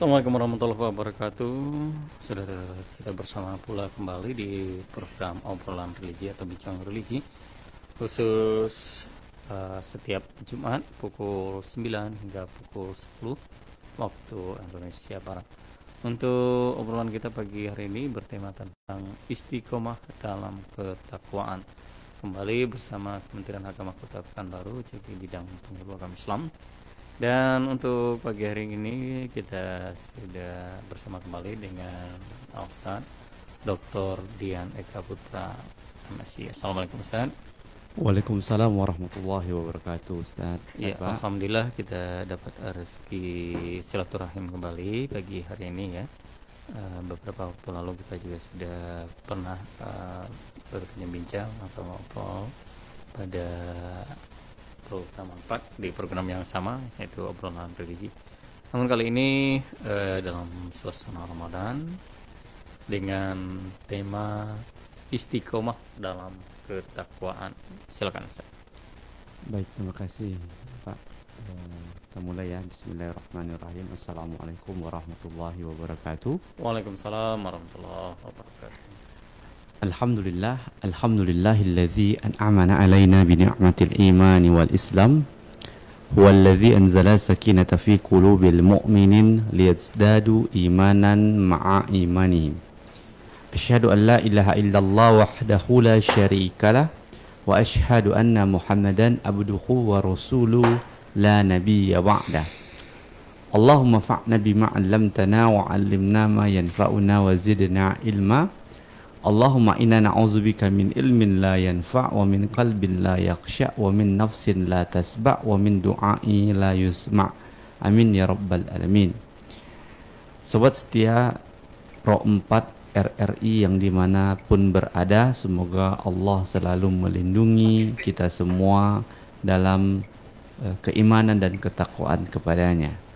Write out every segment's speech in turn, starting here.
Assalamualaikum warahmatullahi wabarakatuh. Sudah kita bersama pula kembali di program obrolan religi atau bincang religi khusus uh, setiap Jumat pukul 9 hingga pukul 10 waktu Indonesia Barat. Untuk obrolan kita pagi hari ini bertema tentang istiqomah dalam ketakwaan. Kembali bersama Kementerian Agama Kota Pekanbaru jadi bidang penyuluh agama Islam dan untuk pagi hari ini kita sudah bersama kembali dengan Ustaz Dr. Dian Eka Putra MSI. Assalamualaikum Ustaz. Waalaikumsalam warahmatullahi wabarakatuh Ustaz. Ya, Alhamdulillah kita dapat rezeki silaturahim kembali pagi hari ini ya. Uh, beberapa waktu lalu kita juga sudah pernah uh, berbincang atau ngobrol pada program 4 di program yang sama yaitu obrolan religi. Namun kali ini eh, dalam suasana Ramadan dengan tema istiqomah dalam ketakwaan. Silakan Ustaz. Baik, terima kasih Pak. Eh, kita mulai ya. Bismillahirrahmanirrahim. Assalamualaikum warahmatullahi wabarakatuh. Waalaikumsalam warahmatullahi wabarakatuh. الحمد لله الحمد لله الذي أنعمنا علينا بنعمة الإيمان والإسلام هو الذي أنزل السكينة في قلوب المؤمنين ليزدادوا إيمانا مع إيمانهم أشهد أن لا إله إلا الله وحده لا شريك له وأشهد أن محمدا عبده ورسوله لا نبي بعده اللهم فعنا بما علمتنا وعلمنا ما ينفعنا وزدنا علما Allahumma inna na'udzubika min ilmin la yanfa' wa min qalbin la yakhsha' wa min nafsin la tasba' wa min du'ai la yusma' amin ya rabbal alamin. Sobat setia Pro 4 RRI yang di mana pun berada semoga Allah selalu melindungi kita semua dalam uh, keimanan dan ketakwaan kepadanya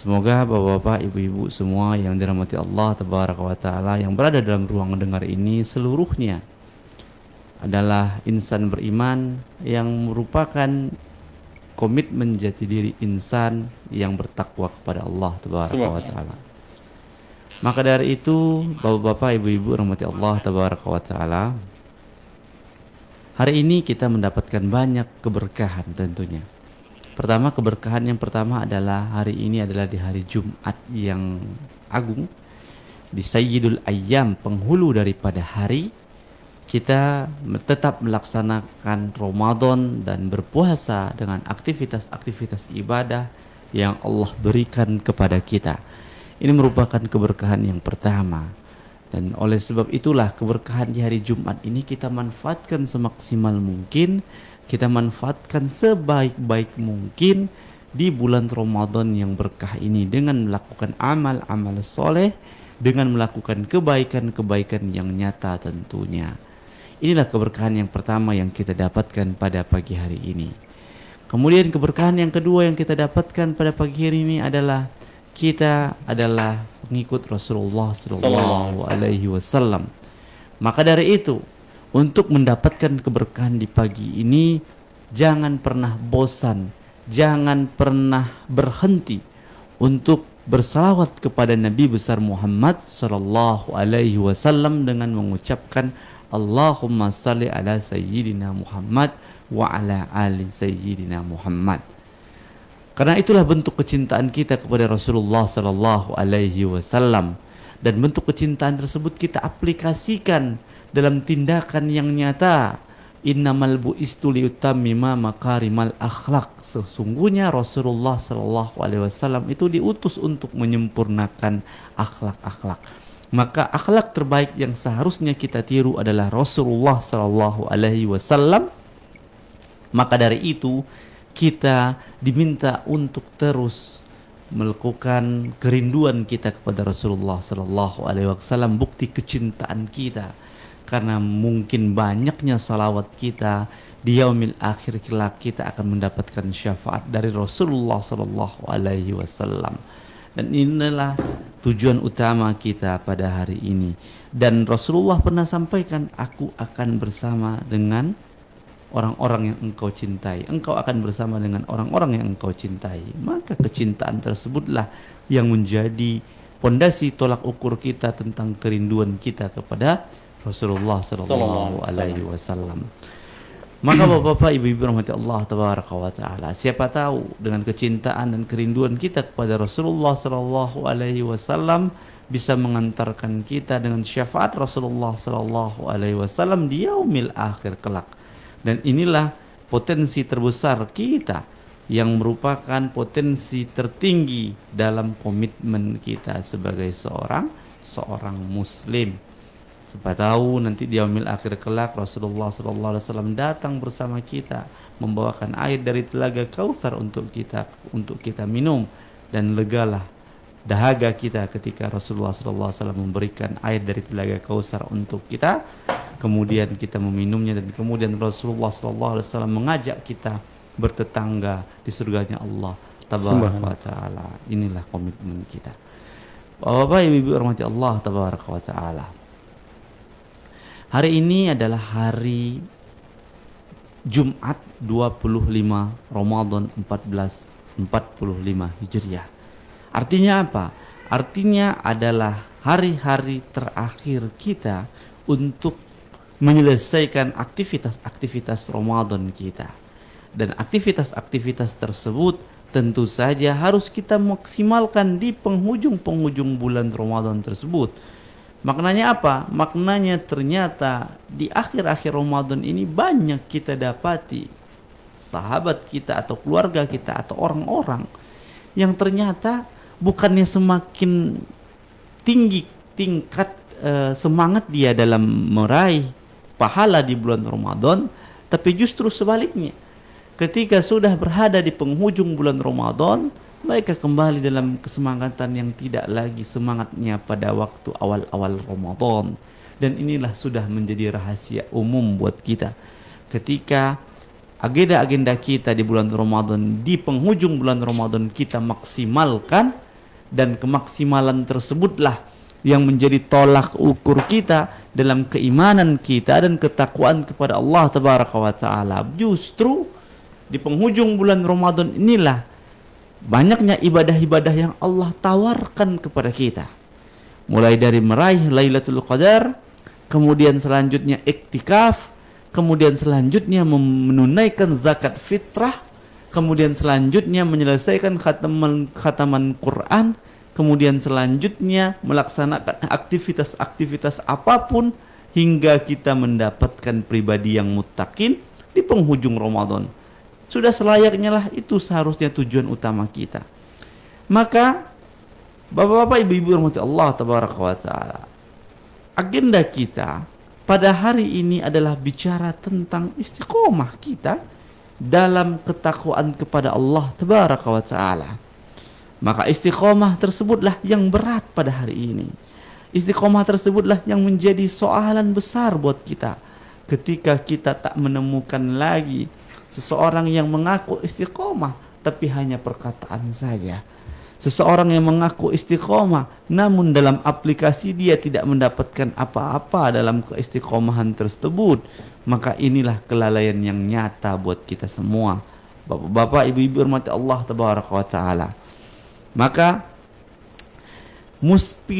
Semoga bapak-bapak, ibu-ibu semua yang dirahmati Allah Tabaraka wa taala yang berada dalam ruang dengar ini seluruhnya adalah insan beriman yang merupakan komitmen jati diri insan yang bertakwa kepada Allah Tabaraka wa taala. Maka dari itu, bapak-bapak, ibu-ibu rahmati Allah Tabaraka wa taala, hari ini kita mendapatkan banyak keberkahan tentunya Pertama keberkahan yang pertama adalah hari ini adalah di hari Jumat yang agung di Sayyidul Ayyam penghulu daripada hari kita tetap melaksanakan Ramadan dan berpuasa dengan aktivitas-aktivitas ibadah yang Allah berikan kepada kita. Ini merupakan keberkahan yang pertama. Dan oleh sebab itulah keberkahan di hari Jumat ini kita manfaatkan semaksimal mungkin kita manfaatkan sebaik-baik mungkin di bulan Ramadan yang berkah ini dengan melakukan amal-amal soleh dengan melakukan kebaikan-kebaikan yang nyata tentunya. Inilah keberkahan yang pertama yang kita dapatkan pada pagi hari ini. Kemudian keberkahan yang kedua yang kita dapatkan pada pagi hari ini adalah kita adalah pengikut Rasulullah Sallallahu Alaihi Wasallam. Maka dari itu untuk mendapatkan keberkahan di pagi ini, jangan pernah bosan, jangan pernah berhenti untuk bersalawat kepada Nabi besar Muhammad sallallahu alaihi wasallam dengan mengucapkan Allahumma salli ala sayyidina Muhammad wa ala ali sayyidina Muhammad. Karena itulah bentuk kecintaan kita kepada Rasulullah sallallahu alaihi wasallam dan bentuk kecintaan tersebut kita aplikasikan dalam tindakan yang nyata innamal bu'istu liutammima makarimal akhlak sesungguhnya Rasulullah Shallallahu alaihi wasallam itu diutus untuk menyempurnakan akhlak-akhlak. Maka akhlak terbaik yang seharusnya kita tiru adalah Rasulullah Shallallahu alaihi wasallam. Maka dari itu kita diminta untuk terus melakukan kerinduan kita kepada Rasulullah Shallallahu Alaihi Wasallam bukti kecintaan kita karena mungkin banyaknya salawat kita di yaumil akhir kelak kita akan mendapatkan syafaat dari Rasulullah Sallallahu Alaihi Wasallam dan inilah tujuan utama kita pada hari ini dan Rasulullah pernah sampaikan aku akan bersama dengan orang-orang yang engkau cintai. Engkau akan bersama dengan orang-orang yang engkau cintai. Maka kecintaan tersebutlah yang menjadi pondasi tolak ukur kita tentang kerinduan kita kepada Rasulullah sallallahu alaihi wasallam. Maka Bapak-bapak, Ibu-ibu rahmati Allah tabaraka wa taala, siapa tahu dengan kecintaan dan kerinduan kita kepada Rasulullah sallallahu alaihi wasallam bisa mengantarkan kita dengan syafaat Rasulullah sallallahu alaihi wasallam di yaumil akhir kelak. Dan inilah potensi terbesar kita yang merupakan potensi tertinggi dalam komitmen kita sebagai seorang seorang muslim. Siapa tahu nanti di yaumil akhir kelak Rasulullah sallallahu alaihi wasallam datang bersama kita membawakan air dari telaga Kautsar untuk kita untuk kita minum. Dan legalah dahaga kita ketika Rasulullah sallallahu alaihi wasallam memberikan air dari telaga Kautsar untuk kita. Kemudian kita meminumnya dan kemudian Rasulullah sallallahu alaihi wasallam mengajak kita bertetangga di surganya Allah tabaraka taala. Inilah komitmen kita. Bapak Ibu rahmati Allah tabaraka taala Hari ini adalah hari Jumat 25 Ramadan 1445 Hijriah. Artinya apa? Artinya adalah hari-hari terakhir kita untuk menyelesaikan aktivitas-aktivitas Ramadan kita. Dan aktivitas-aktivitas tersebut tentu saja harus kita maksimalkan di penghujung-penghujung bulan Ramadan tersebut Maknanya apa? Maknanya ternyata di akhir-akhir Ramadan ini banyak kita dapati sahabat kita atau keluarga kita atau orang-orang yang ternyata bukannya semakin tinggi tingkat uh, semangat dia dalam meraih pahala di bulan Ramadan, tapi justru sebaliknya. Ketika sudah berada di penghujung bulan Ramadan, mereka kembali dalam kesemangatan yang tidak lagi semangatnya pada waktu awal-awal Ramadan. Dan inilah sudah menjadi rahasia umum buat kita. Ketika agenda-agenda kita di bulan Ramadan di penghujung bulan Ramadan kita maksimalkan dan kemaksimalan tersebutlah yang menjadi tolak ukur kita dalam keimanan kita dan ketakwaan kepada Allah taala. Justru di penghujung bulan Ramadan inilah banyaknya ibadah-ibadah yang Allah tawarkan kepada kita. Mulai dari meraih Lailatul Qadar, kemudian selanjutnya iktikaf, kemudian selanjutnya menunaikan zakat fitrah, kemudian selanjutnya menyelesaikan khataman khataman Quran, kemudian selanjutnya melaksanakan aktivitas-aktivitas apa pun hingga kita mendapatkan pribadi yang mutakin di penghujung Ramadan. Sudah selayaknya lah itu seharusnya tujuan utama kita. Maka Bapak-bapak, ibu-ibu rahmati Allah tabaraka wa taala. Agenda kita pada hari ini adalah bicara tentang istiqomah kita dalam ketakwaan kepada Allah tabaraka wa taala. Maka istiqomah tersebutlah yang berat pada hari ini. Istiqomah tersebutlah yang menjadi soalan besar buat kita ketika kita tak menemukan lagi Seseorang yang mengaku istiqomah tapi hanya perkataan saja. Seseorang yang mengaku istiqomah namun dalam aplikasi dia tidak mendapatkan apa-apa dalam keistiqomahan tersebut, maka inilah kelalaian yang nyata buat kita semua. Bapak-bapak, ibu-ibu hormati Allah tabaraka taala. Maka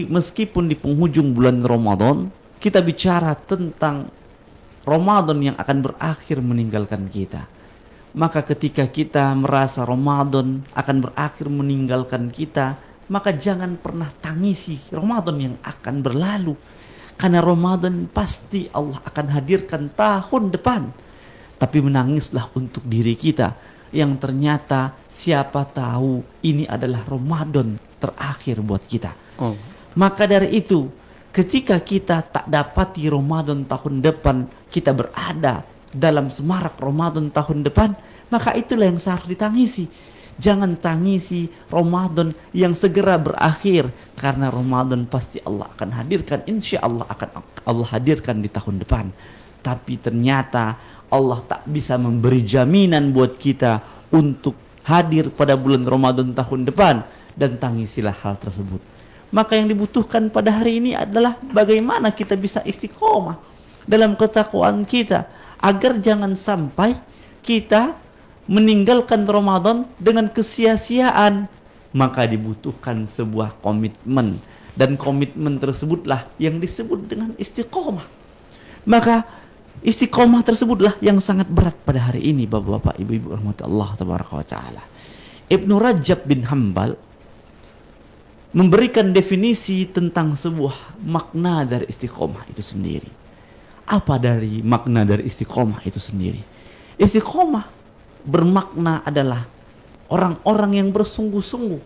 meskipun di penghujung bulan Ramadan kita bicara tentang Ramadan yang akan berakhir meninggalkan kita maka ketika kita merasa Ramadan akan berakhir meninggalkan kita, maka jangan pernah tangisi Ramadan yang akan berlalu. Karena Ramadan pasti Allah akan hadirkan tahun depan. Tapi menangislah untuk diri kita yang ternyata siapa tahu ini adalah Ramadan terakhir buat kita. Oh. Maka dari itu, ketika kita tak dapati Ramadan tahun depan, kita berada dalam semarak Ramadan tahun depan, maka itulah yang seharusnya ditangisi. Jangan tangisi Ramadan yang segera berakhir karena Ramadan pasti Allah akan hadirkan, insya Allah akan Allah hadirkan di tahun depan. Tapi ternyata Allah tak bisa memberi jaminan buat kita untuk hadir pada bulan Ramadan tahun depan dan tangisilah hal tersebut. Maka yang dibutuhkan pada hari ini adalah bagaimana kita bisa istiqomah dalam ketakwaan kita agar jangan sampai kita meninggalkan Ramadan dengan kesia-siaan. Maka dibutuhkan sebuah komitmen. Dan komitmen tersebutlah yang disebut dengan istiqomah. Maka istiqomah tersebutlah yang sangat berat pada hari ini Bapak-bapak Ibu-ibu rahmat Allah taala. Ibnu Rajab bin Hambal memberikan definisi tentang sebuah makna dari istiqomah itu sendiri. Apa dari makna dari istiqomah itu sendiri? Istiqomah bermakna adalah orang-orang yang bersungguh-sungguh.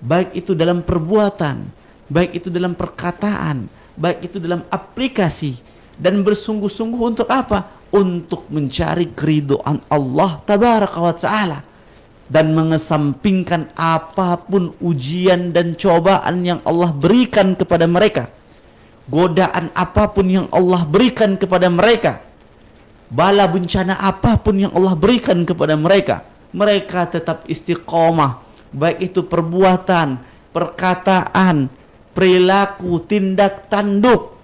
Baik itu dalam perbuatan, baik itu dalam perkataan, baik itu dalam aplikasi dan bersungguh-sungguh untuk apa? Untuk mencari keridoan Allah tabaraka wa taala dan mengesampingkan apa pun ujian dan cobaan yang Allah berikan kepada mereka. Godaan apa pun yang Allah berikan kepada mereka. Bala bencana apa pun yang Allah berikan kepada mereka. Mereka tetap istiqomah. Baik itu perbuatan, perkataan, perilaku, tindak tanduk.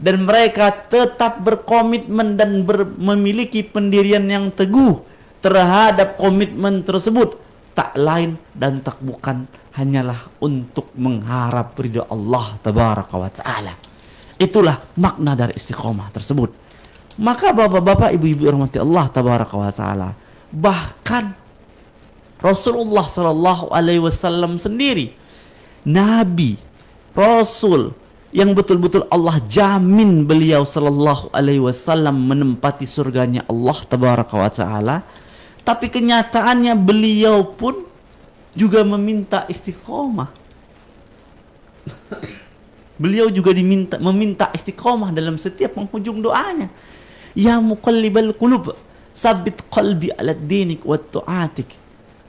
Dan mereka tetap berkomitmen dan ber memiliki pendirian yang teguh terhadap komitmen tersebut tak lain dan tak bukan hanyalah untuk mengharap ridho Allah tabaraka wa taala. Itulah makna dari istiqomah tersebut. Maka bapak-bapak, ibu-ibu rahmati Allah tabaraka wa taala, bahkan Rasulullah sallallahu alaihi wasallam sendiri nabi, rasul yang betul-betul Allah jamin beliau sallallahu alaihi wasallam menempati surganya Allah tabaraka wa taala tapi kenyataannya beliau pun juga meminta istiqomah. Beliau juga diminta meminta istiqomah dalam setiap penghujung doanya. Ya muqallibal qulub, sabit qalbi ala dinik wa tu'atik.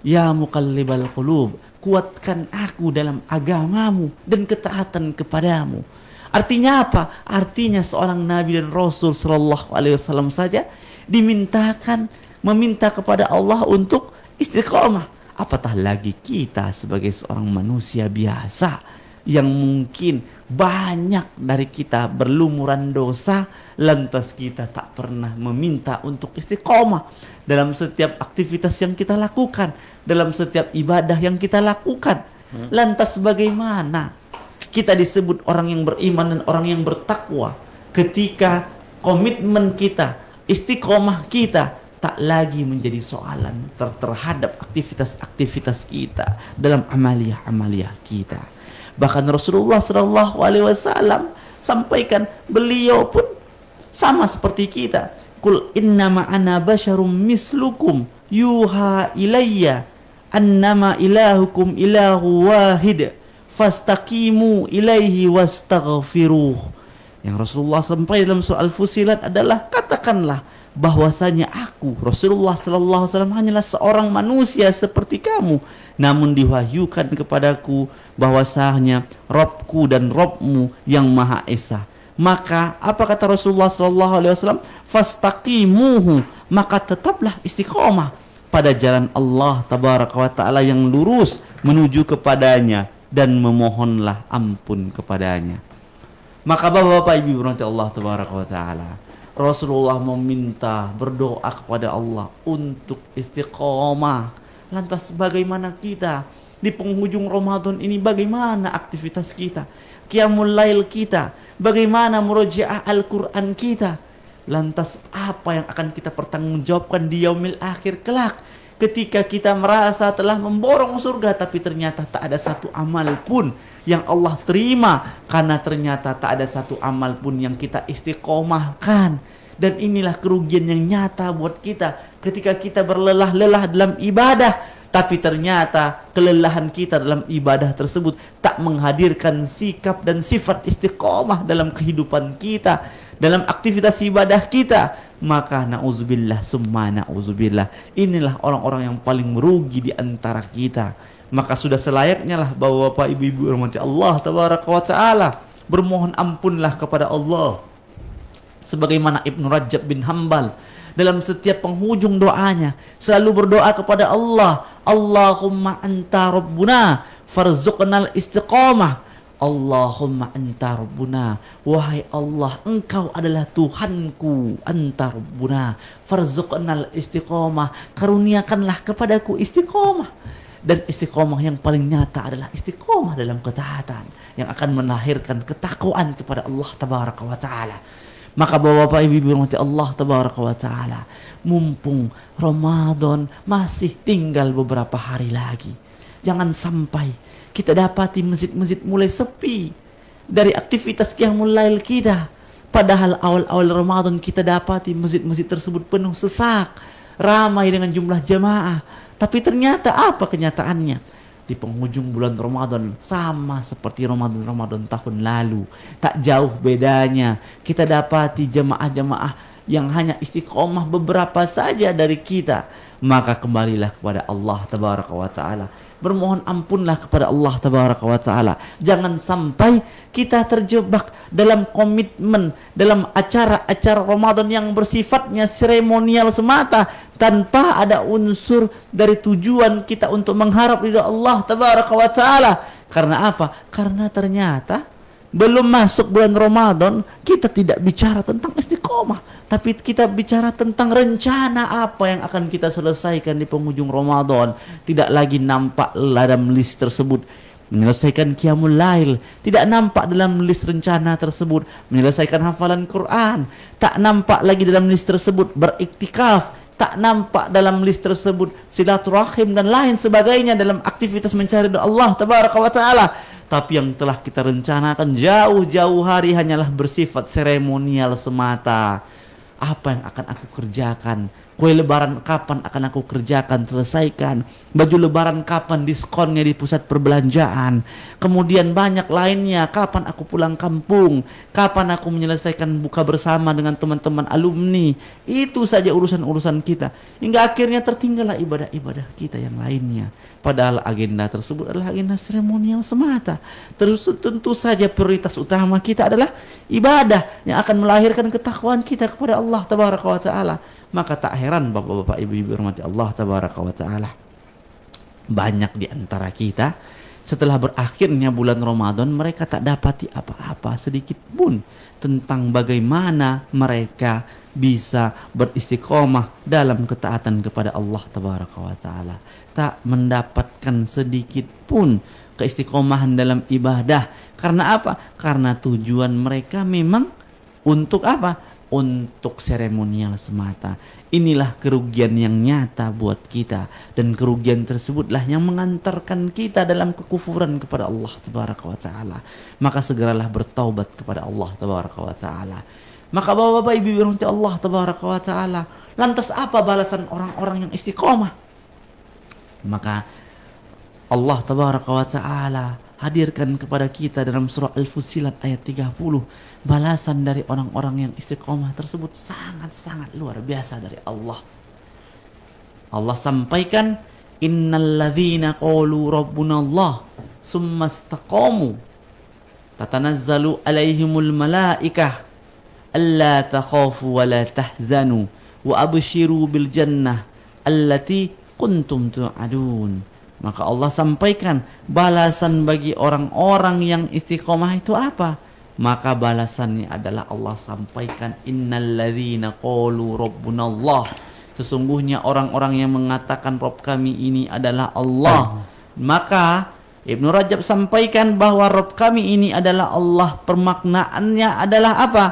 Ya muqallibal qulub, kuatkan aku dalam agamamu dan ketaatan kepadamu. Artinya apa? Artinya seorang nabi dan rasul sallallahu alaihi wasallam saja dimintakan meminta kepada Allah untuk istiqomah. Apatah lagi kita sebagai seorang manusia biasa yang mungkin banyak dari kita berlumuran dosa lantas kita tak pernah meminta untuk istiqomah dalam setiap aktivitas yang kita lakukan dalam setiap ibadah yang kita lakukan hmm. lantas bagaimana kita disebut orang yang beriman dan orang yang bertakwa ketika komitmen kita istiqomah kita tak lagi menjadi soalan ter terhadap aktivitas-aktivitas kita dalam amalia-amalia kita. Bahkan Rasulullah Shallallahu Alaihi Wasallam sampaikan beliau pun sama seperti kita. Kul innama ana basyarum mislukum yuha ilayya annama ilahukum ilahu wahid fastaqimu ilaihi wastaghfiruh. Yang Rasulullah sampaikan dalam surah Al-Fusilat adalah katakanlah bahwasanya aku Rasulullah sallallahu alaihi wasallam hanyalah seorang manusia seperti kamu namun diwahyukan kepadaku bahwasanya Robku dan Robmu yang Maha Esa. Maka apa kata Rasulullah sallallahu alaihi wasallam? Fastaqimuhu. Maka tetaplah istiqomah pada jalan Allah tabaraka wa taala yang lurus menuju kepadanya dan memohonlah ampun kepadanya. Maka bapak-bapak ibu nanti Allah taala Rasulullah meminta berdoa kepada Allah untuk istiqomah. Lantas bagaimana kita di penghujung Ramadan ini bagaimana aktivitas kita? Qiyamul lail kita, bagaimana murojaah Al-Qur'an kita? Lantas apa yang akan kita pertanggungjawabkan di yaumil akhir kelak? Ketika kita merasa telah memborong surga tapi ternyata tak ada satu amal pun yang Allah terima karena ternyata tak ada satu amal pun yang kita istiqomahkan dan inilah kerugian yang nyata buat kita ketika kita berlelah-lelah dalam ibadah. Tapi ternyata kelelahan kita dalam ibadah tersebut tak menghadirkan sikap dan sifat istiqomah dalam kehidupan kita dalam aktivitas ibadah kita. Maka nauzubillah summa nauzubillah inilah orang-orang yang paling merugi di antara kita. Maka sudah selayaknya lah bahwa Bapak Ibu-ibu rahmati Allah tabaraka wa taala. Bermohon ampunlah kepada Allah sebagaimana Ibnu Rajab bin Hambal dalam setiap penghujung doanya selalu berdoa kepada Allah Allahumma anta rabbuna farzuqnal istiqamah. Allahumma anta rabbuna. Wahai Allah engkau adalah Tuhanku. Anta rabbuna farzuqnal istiqomah karuniakanlah kepadaku istiqomah dan istiqomah yang paling nyata adalah istiqomah dalam ketaatan yang akan melahirkan ketakwaan kepada Allah tabaraka wa taala maka bapak-bapak ibu-ibu rahmati Allah tabaraka wa taala mumpung Ramadan masih tinggal beberapa hari lagi jangan sampai kita dapati masjid-masjid mulai sepi dari aktivitas qiyamul lail kita. Padahal awal-awal Ramadan kita dapati masjid-masjid tersebut penuh sesak, ramai dengan jumlah jamaah. Tapi ternyata apa kenyataannya? Di penghujung bulan Ramadan sama seperti Ramadan-Ramadan tahun lalu. Tak jauh bedanya. Kita dapati jemaah-jemaah yang hanya istiqomah beberapa saja dari kita. Maka kembalilah kepada Allah Tabaraka wa Ta'ala bermohon ampunlah kepada Allah tabaraka wa taala. Jangan sampai kita terjebak dalam komitmen dalam acara-acara Ramadan yang bersifatnya seremonial semata tanpa ada unsur dari tujuan kita untuk mengharap ridha Allah tabaraka wa taala. Karena apa? Karena ternyata belum masuk bulan Ramadan kita tidak bicara tentang istiqomah tapi kita bicara tentang rencana apa yang akan kita selesaikan di penghujung Ramadan. Tidak lagi nampak dalam list tersebut. Menyelesaikan qiyamul lail tidak nampak dalam list rencana tersebut. Menyelesaikan hafalan Quran tak nampak lagi dalam list tersebut. Beriktikaf tak nampak dalam list tersebut. Silaturahim dan lain sebagainya dalam aktivitas mencari Allah tabaraka wa taala tapi yang telah kita rencanakan jauh-jauh hari hanyalah bersifat seremonial semata. Apa yang akan aku kerjakan? Kue lebaran kapan akan aku kerjakan, selesaikan? Baju lebaran kapan diskonnya di pusat perbelanjaan? Kemudian banyak lainnya, kapan aku pulang kampung? Kapan aku menyelesaikan buka bersama dengan teman-teman alumni? Itu saja urusan-urusan kita. Hingga akhirnya tertinggallah ibadah-ibadah kita yang lainnya. Padahal agenda tersebut adalah agenda seremonial semata. Terus tentu saja prioritas utama kita adalah ibadah yang akan melahirkan ketakwaan kita kepada Allah tabaraka wa taala. Maka tak heran Bapak-bapak Ibu-ibu hormati Allah tabaraka wa taala. Banyak di antara kita setelah berakhirnya bulan Ramadan mereka tak dapati apa-apa sedikit pun tentang bagaimana mereka bisa beristiqomah dalam ketaatan kepada Allah tabaraka wa taala tak mendapatkan sedikit pun keistiqomahan dalam ibadah. Karena apa? Karena tujuan mereka memang untuk apa? Untuk seremonial semata. Inilah kerugian yang nyata buat kita dan kerugian tersebutlah yang mengantarkan kita dalam kekufuran kepada Allah tabaraka wa taala. Maka segeralah bertaubat kepada Allah tabaraka wa taala. Maka Bapak-bapak Ibu Allah tabaraka wa taala, lantas apa balasan orang-orang yang istiqomah? Maka Allah tabaraka wa taala hadirkan kepada kita dalam surah Al-Fusilat ayat 30 balasan dari orang-orang yang istiqomah tersebut sangat-sangat luar biasa dari Allah. Allah sampaikan innalladzina qalu rabbuna Allah summa istaqamu tatanazzalu alaihimul malaikah alla takhafu wa la tahzanu wa abshiru bil jannah allati kuntum tu'adun. Maka Allah sampaikan balasan bagi orang-orang yang istiqomah itu apa? Maka balasannya adalah Allah sampaikan innalladzina qalu rabbunallah. Sesungguhnya orang-orang yang mengatakan Rob kami ini adalah Allah. Maka Ibnu Rajab sampaikan bahwa Rob kami ini adalah Allah. Permaknaannya adalah apa?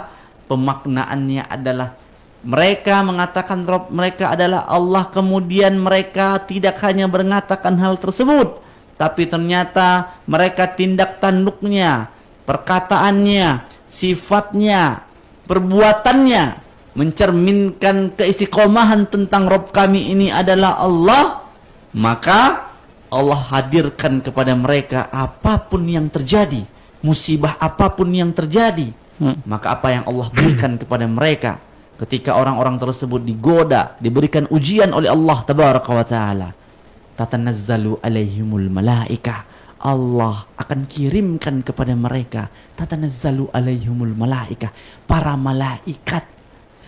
Pemaknaannya adalah mereka mengatakan Rob mereka adalah Allah kemudian mereka tidak hanya mengatakan hal tersebut tapi ternyata mereka tindak tanduknya perkataannya sifatnya perbuatannya mencerminkan keistiqomahan tentang Rob kami ini adalah Allah maka Allah hadirkan kepada mereka apa pun yang terjadi musibah apa pun yang terjadi hmm. maka apa yang Allah berikan kepada mereka ketika orang-orang tersebut digoda, diberikan ujian oleh Allah tabaraka wa taala. Tatanazzalu alaihimul malaika. Allah akan kirimkan kepada mereka tatanazzalu alaihimul malaika, para malaikat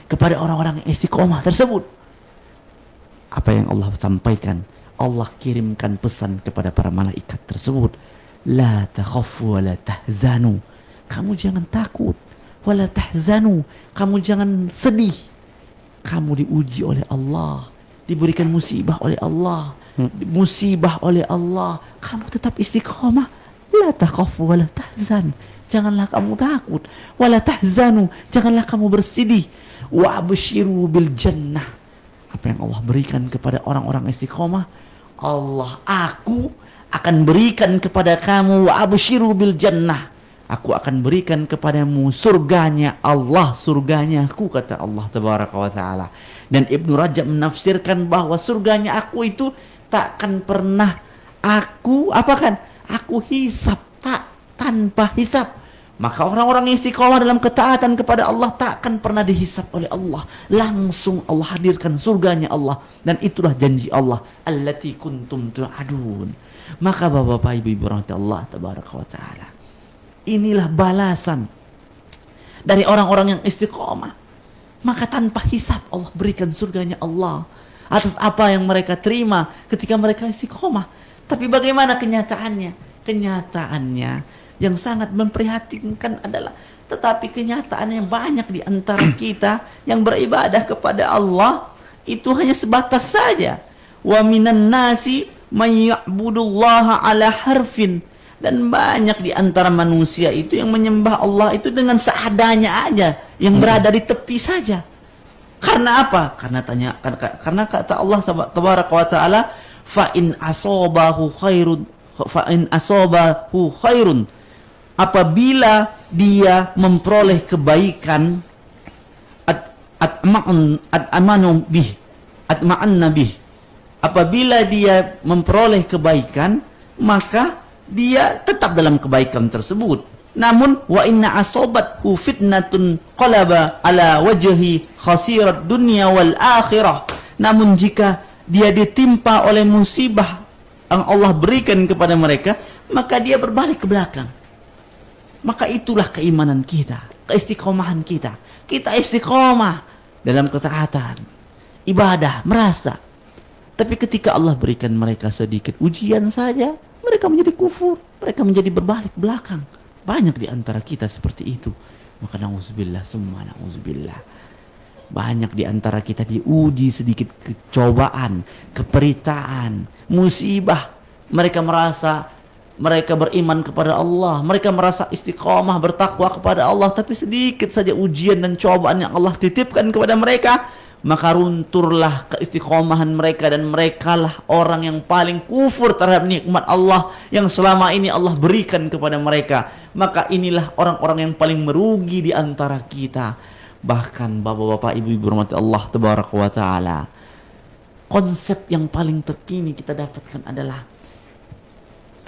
kepada orang-orang istiqomah tersebut. Apa yang Allah sampaikan? Allah kirimkan pesan kepada para malaikat tersebut. La takhafu wa la tahzanu. Kamu jangan takut. Wa la tahzanu. Kamu jangan sedih. Kamu diuji oleh Allah. Diberikan musibah oleh Allah. Musibah oleh Allah. Kamu tetap istiqomah. La takhafu wa la tahzan. Janganlah kamu takut. Wa la tahzanu. Janganlah kamu bersedih. Wa abshiru bil jannah. Apa yang Allah berikan kepada orang-orang istiqomah. Allah, aku akan berikan kepada kamu wa abshiru bil jannah. Aku akan berikan kepadamu surganya Allah, surganya aku kata Allah tabaraka wa taala. Dan Ibnu Rajab menafsirkan bahwa surganya aku itu takkan pernah aku apa kan? Aku hisap tak tanpa hisap. Maka orang-orang yang istiqomah dalam ketaatan kepada Allah takkan pernah dihisap oleh Allah. Langsung Allah hadirkan surganya Allah. Dan itulah janji Allah. Allati kuntum tu'adun. Maka bapak-bapak ibu-ibu rahmat Allah tabaraka wa ta'ala. Inilah balasan dari orang-orang yang istiqomah. Maka tanpa hisap Allah berikan surganya Allah. Atas apa yang mereka terima ketika mereka istiqomah. Tapi bagaimana kenyataannya? Kenyataannya yang sangat memprihatinkan adalah tetapi kenyataannya banyak di antara kita yang beribadah kepada Allah itu hanya sebatas saja wa minan nasi mayya'budullaha ala harfin dan banyak di antara manusia itu yang menyembah Allah itu dengan seadanya aja yang berada di tepi saja. Karena apa? Karena tanya karena kata Allah tabaraka wa taala fa in asabahu khairun fa in asabahu khairun. Apabila dia memperoleh kebaikan at atma'un at'amanu bih atma'anna bih. Apabila dia memperoleh kebaikan maka dia tetap dalam kebaikan tersebut namun wa inna asobathu fitnatun qalaba ala wajhi khasirat dunya wal akhirah namun jika dia ditimpa oleh musibah yang Allah berikan kepada mereka maka dia berbalik ke belakang maka itulah keimanan kita, keistiqomahan kita. Kita istiqomah dalam ketaatan, ibadah, merasa. Tapi ketika Allah berikan mereka sedikit ujian saja, mereka menjadi kufur, mereka menjadi berbalik belakang. Banyak di antara kita seperti itu. Maka na'udzubillah, semua na'udzubillah. Banyak di antara kita diuji sedikit kecobaan, keperitaan, musibah. Mereka merasa mereka beriman kepada Allah, mereka merasa istiqomah bertakwa kepada Allah, tapi sedikit saja ujian dan cobaan yang Allah titipkan kepada mereka, maka runturlah keistiqomahan mereka dan merekalah orang yang paling kufur terhadap nikmat Allah yang selama ini Allah berikan kepada mereka. Maka inilah orang-orang yang paling merugi di antara kita. Bahkan bapak-bapak, ibu-ibu rahmat Allah tabaraka wa taala. Konsep yang paling terkini kita dapatkan adalah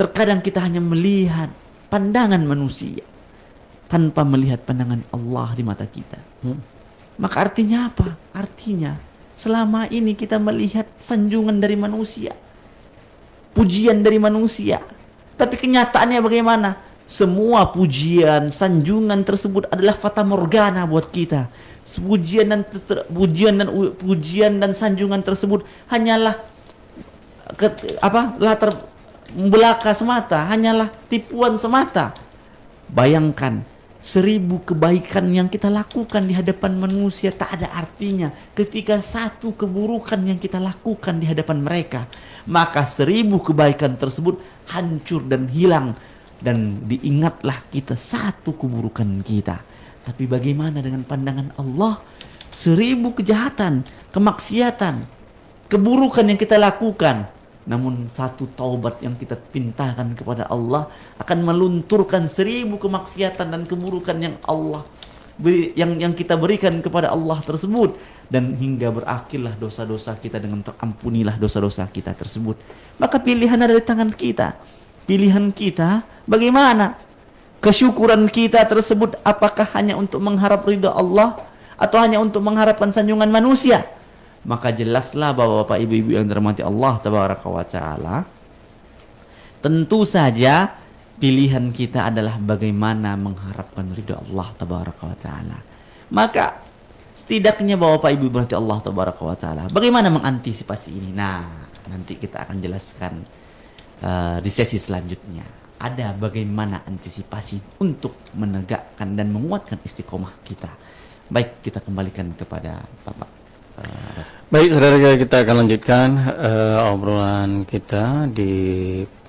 Terkadang kita hanya melihat pandangan manusia tanpa melihat pandangan Allah di mata kita. Hmm. Maka artinya apa? Artinya selama ini kita melihat sanjungan dari manusia, pujian dari manusia. Tapi kenyataannya bagaimana? Semua pujian, sanjungan tersebut adalah fata morgana buat kita. Pujian dan pujian dan pujian dan sanjungan tersebut hanyalah ke, apa latar belaka semata, hanyalah tipuan semata. Bayangkan, seribu kebaikan yang kita lakukan di hadapan manusia tak ada artinya ketika satu keburukan yang kita lakukan di hadapan mereka. Maka seribu kebaikan tersebut hancur dan hilang. Dan diingatlah kita satu keburukan kita. Tapi bagaimana dengan pandangan Allah? Seribu kejahatan, kemaksiatan, keburukan yang kita lakukan namun satu taubat yang kita pintakan kepada Allah akan melunturkan seribu kemaksiatan dan keburukan yang Allah beri, yang yang kita berikan kepada Allah tersebut dan hingga berakhirlah dosa-dosa kita dengan terampunilah dosa-dosa kita tersebut. Maka pilihan ada di tangan kita. Pilihan kita bagaimana? Kesyukuran kita tersebut apakah hanya untuk mengharap ridha Allah atau hanya untuk mengharapkan sanjungan manusia? Maka jelaslah bahwa Bapak Ibu-ibu yang dirahmati Allah tabaraka wa taala tentu saja pilihan kita adalah bagaimana mengharapkan ridha Allah tabaraka wa taala. Maka setidaknya bahwa Bapak Ibu berarti Allah tabaraka wa taala. Bagaimana mengantisipasi ini? Nah, nanti kita akan jelaskan uh, di sesi selanjutnya. ada bagaimana antisipasi untuk menegakkan dan menguatkan istiqomah kita. Baik, kita kembalikan kepada Bapak. Baik, saudara kita akan lanjutkan uh, obrolan kita di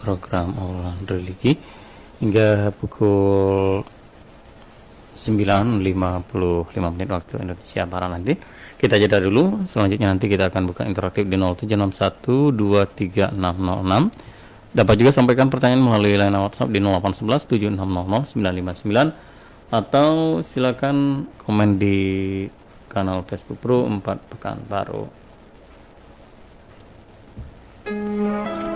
program obrolan religi hingga pukul 9.55 menit waktu Indonesia Barat nanti. Kita jeda dulu, selanjutnya nanti kita akan buka interaktif di 0761 Dapat juga sampaikan pertanyaan melalui line WhatsApp di 0811 7600 959 atau silakan komen di kanal Facebook Pro 4 Pekan Baru. makan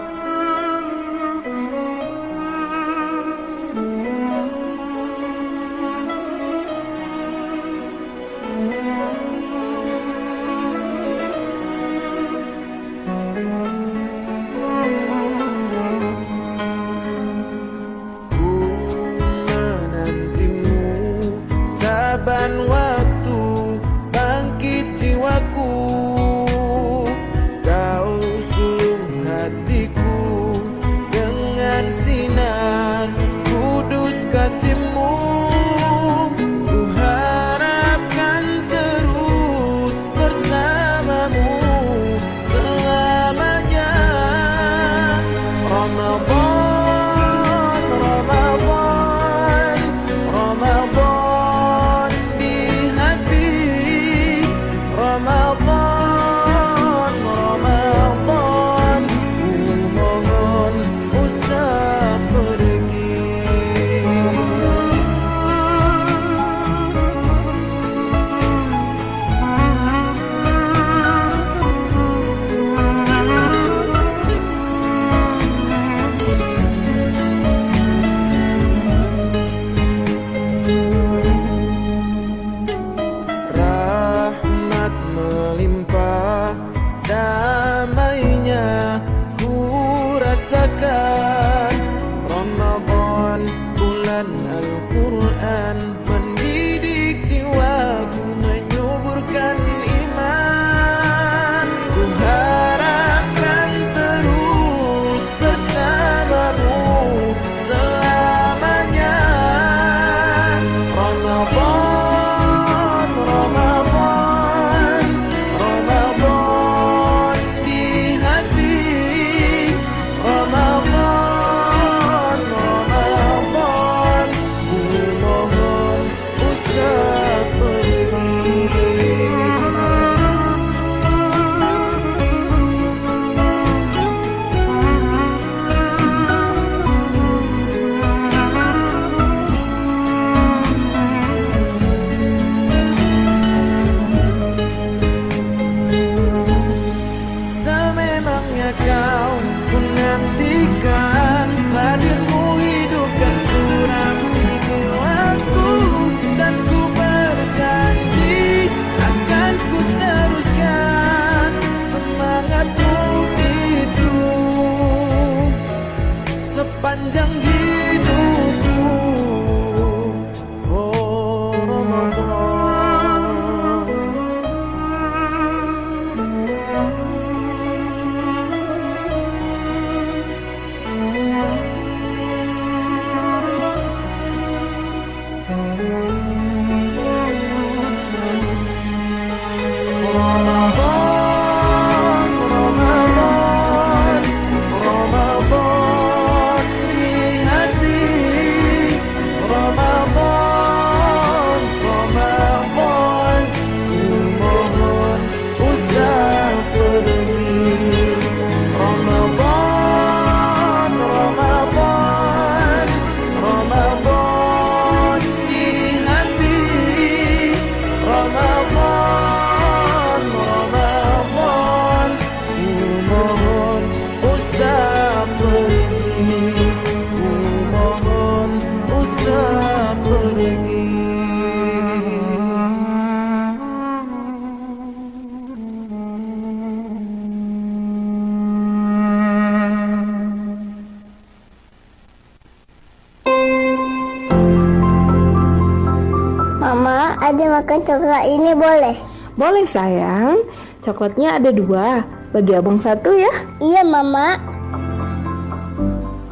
sayang. Coklatnya ada dua. Bagi abang satu ya. Iya mama.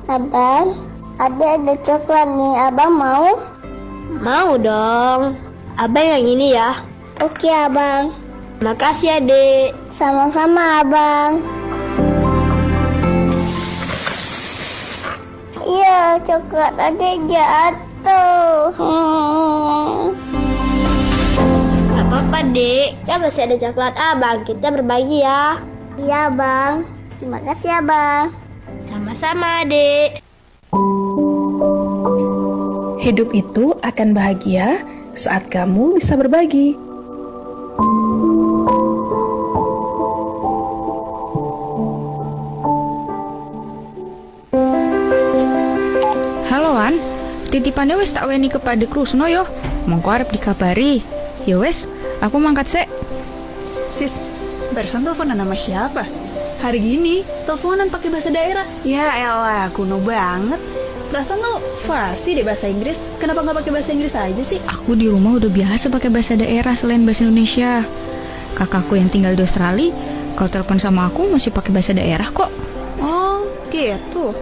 Abang, Ada ada coklat nih, abang mau? Mau dong. Abang yang ini ya. Oke abang. Makasih adik. Sama-sama abang. Iya, coklat adik jatuh. Hmm. Apa-apa dek. Kan masih ada coklat abang. Kita berbagi ya. Iya bang. Terima kasih abang. Sama-sama dek. Hidup itu akan bahagia saat kamu bisa berbagi. Halo Wan, titipannya wis tak weni kepada Krusno yo. Mongko arep dikabari. Yo wes, aku mangkat sek. Sis, barusan teleponan nama siapa? Hari gini, teleponan pakai bahasa daerah. Ya elah, kuno banget. Perasaan lo fasih deh bahasa Inggris. Kenapa nggak pakai bahasa Inggris aja sih? Aku di rumah udah biasa pakai bahasa daerah selain bahasa Indonesia. Kakakku yang tinggal di Australia, kalau telepon sama aku masih pakai bahasa daerah kok. Oh, gitu.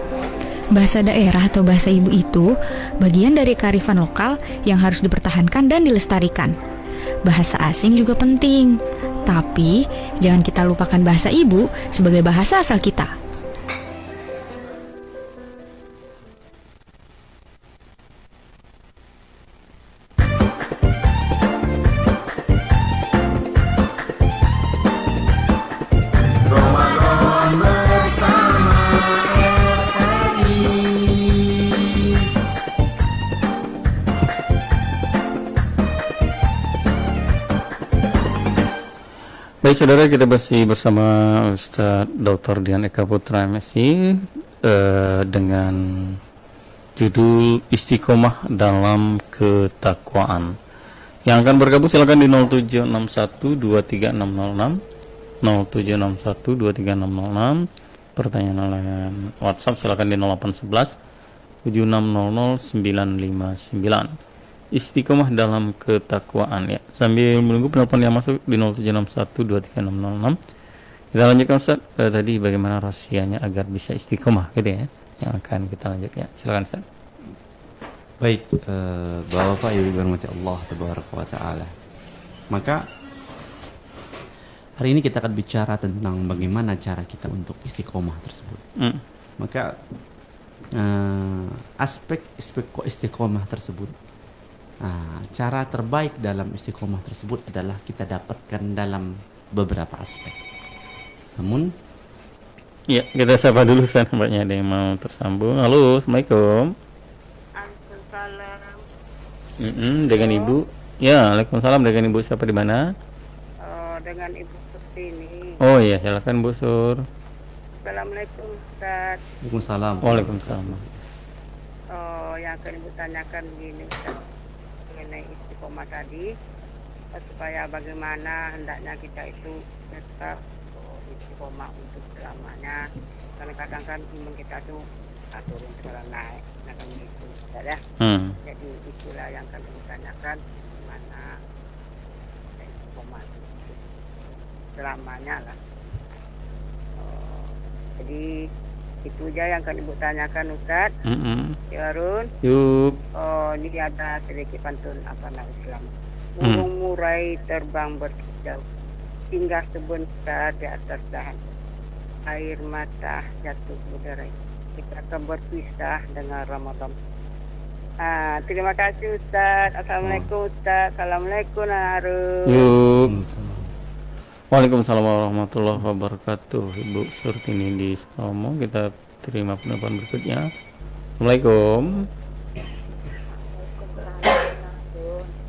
Bahasa daerah atau bahasa ibu itu bagian dari kearifan lokal yang harus dipertahankan dan dilestarikan. Bahasa asing juga penting, tapi jangan kita lupakan bahasa ibu sebagai bahasa asal kita. Baik saudara kita masih bersama Ustaz Dr. Dian Eka Putra MSI eh, dengan judul Istiqomah dalam Ketakwaan. Yang akan bergabung silakan di 0761236606 0761236606 pertanyaan oleh WhatsApp silakan di 0811 7600 959 istiqomah dalam ketakwaan ya sambil menunggu penelpon yang masuk di 0761236606 kita lanjutkan Ustaz eh, tadi bagaimana rahasianya agar bisa istiqomah gitu ya yang akan kita lanjut ya silakan Ustaz Baik, eh, Bapak Ibu yang dirahmati Allah Tabaraka wa taala. Maka hari ini kita akan bicara tentang bagaimana cara kita untuk istiqomah tersebut. Hmm. Maka eh, aspek aspek istiqomah tersebut Nah, cara terbaik dalam istiqomah tersebut adalah kita dapatkan dalam beberapa aspek. Namun, ya kita sapa dulu Ustaz nampaknya ada yang mau tersambung halo Assalamualaikum Mm-mm, dengan Ibu ya Waalaikumsalam dengan Ibu siapa di mana Oh, dengan Ibu Sustini. oh iya silakan Bu Sur Assalamualaikum Ustaz. Waalaikumsalam. Waalaikumsalam Oh, yang akan Ibu tanyakan begini Ustaz. Istiqomah tadi. eh, Supaya bagaimana hendaknya kita itu tetap oh, istiqomah untuk selamanya. Karena kadang kan iman kita tuh ah, turun sekarang naik. Nah kan Ustaz ya. hmm. Jadi itulah yang Ibu tanyakan. Bagaimana kita istiqomah selamanya lah. Oh, jadi itu aja yang akan ibu tanyakan Ustaz. Mm-mm. Ya Harun. yuk Oh ini ada sedikit pantun apa nama Islam. Hmm. Burung murai terbang berkicau hingga sebentar di atas dahan. Air mata jatuh berderai. Kita akan berpisah dengan Ramadan. Ah, terima kasih Ustaz. Assalamualaikum Ustaz. Assalamualaikum Harun. Yuk. Waalaikumsalam warahmatullahi wabarakatuh. Ibu Surtini di Stomo. Kita terima penelpon berikutnya. Assalamualaikum.